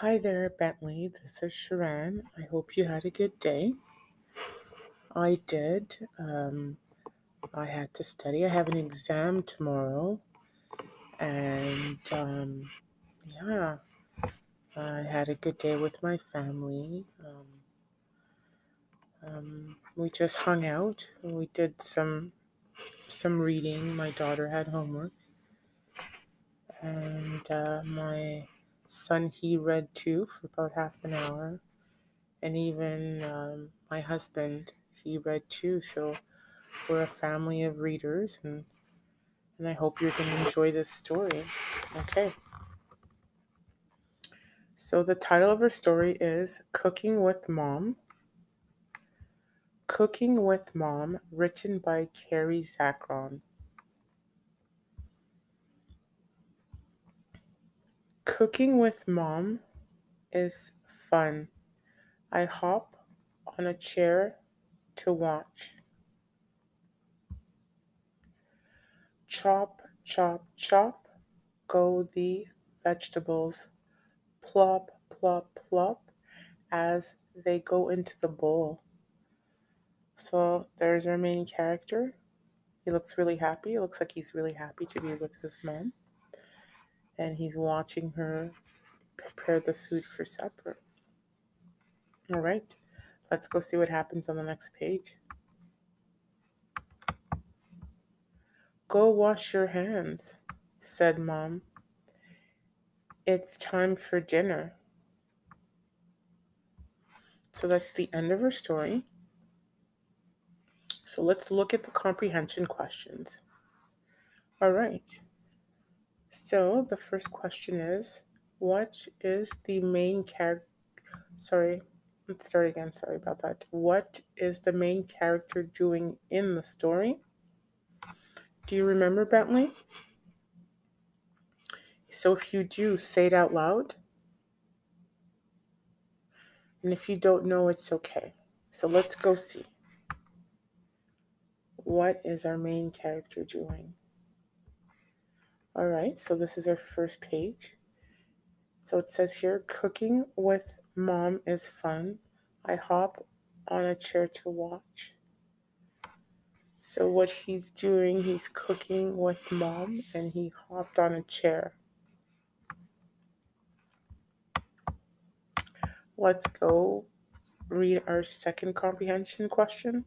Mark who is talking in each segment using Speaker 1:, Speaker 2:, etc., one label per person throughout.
Speaker 1: Hi there, Bentley. This is Cherran. I hope you had a good day. I did. Um, I had to study. I have an exam tomorrow. And um, yeah, I had a good day with my family. Um, um, we just hung out. We did some some reading. My daughter had homework, and uh, my son he read too for about half an hour, and even um, my husband he read too. So we're a family of readers, and and I hope you're going to enjoy this story. Okay. So the title of her story is Cooking with Mom. Cooking with Mom, written by Carrie Zachron. Cooking with Mom is fun. I hop on a chair to watch. Chop, chop, chop go the vegetables. Plop, plop, plop as they go into the bowl. So there's our main character. He looks really happy. It looks like he's really happy to be with his mom. And he's watching her prepare the food for supper. All right, let's go see what happens on the next page. Go wash your hands, said Mom. It's time for dinner. So that's the end of her story. So let's look at the comprehension questions. All right. So the first question is What is the main character? Sorry, let's start again. Sorry about that. What is the main character doing in the story? Do you remember, Bentley? So if you do, say it out loud. And if you don't know, it's okay. So let's go see. What is our main character doing? All right, so this is our first page. So it says here cooking with mom is fun. I hop on a chair to watch. So what he's doing, he's cooking with mom and he hopped on a chair. Let's go read our second comprehension question.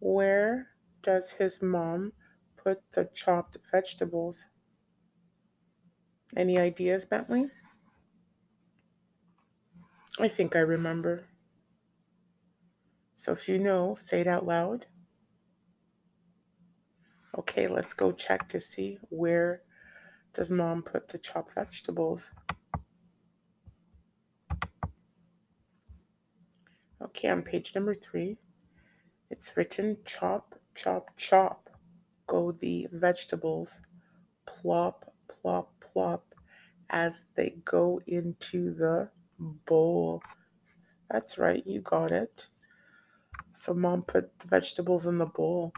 Speaker 1: Where does his mom put the chopped vegetables? Any ideas, Bentley? I think I remember. So if you know, say it out loud. Okay, let's go check to see where does mom put the chopped vegetables. Okay, on page number three, it's written chop, chop, chop. Go the vegetables. Plop, plop, plop as they go into the bowl. That's right, you got it. So mom put the vegetables in the bowl.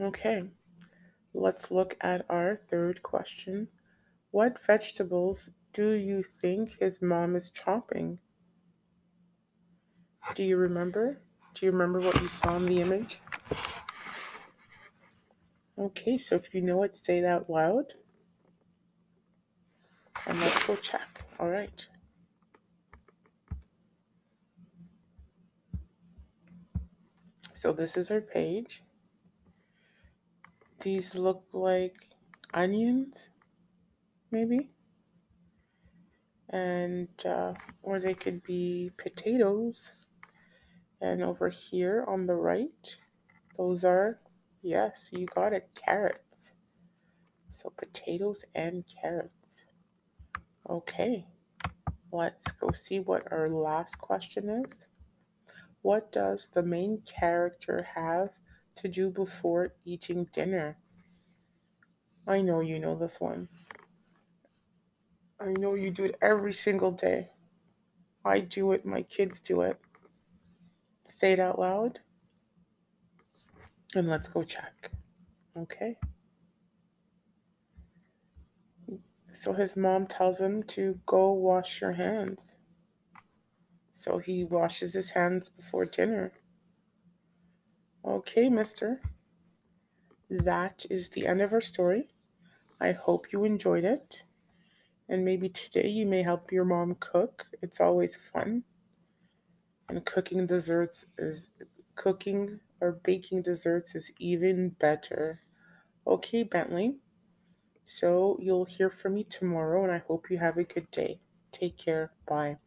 Speaker 1: Okay, let's look at our third question. What vegetables do you think his mom is chopping? Do you remember? Do you remember what you saw in the image? Okay, so if you know it, say it out loud. And let's go check. All right. So this is our page. These look like onions, maybe. And, uh, or they could be potatoes. And over here on the right, those are, yes, you got it, carrots. So potatoes and carrots. Okay, let's go see what our last question is. What does the main character have to do before eating dinner? I know you know this one. I know you do it every single day. I do it, my kids do it. Say it out loud. And let's go check. Okay. So his mom tells him to go wash your hands. So he washes his hands before dinner. Okay, mister. That is the end of our story. I hope you enjoyed it. And maybe today you may help your mom cook. It's always fun. And cooking desserts is cooking or baking desserts is even better. Okay, Bentley. So you'll hear from me tomorrow, and I hope you have a good day. Take care. Bye.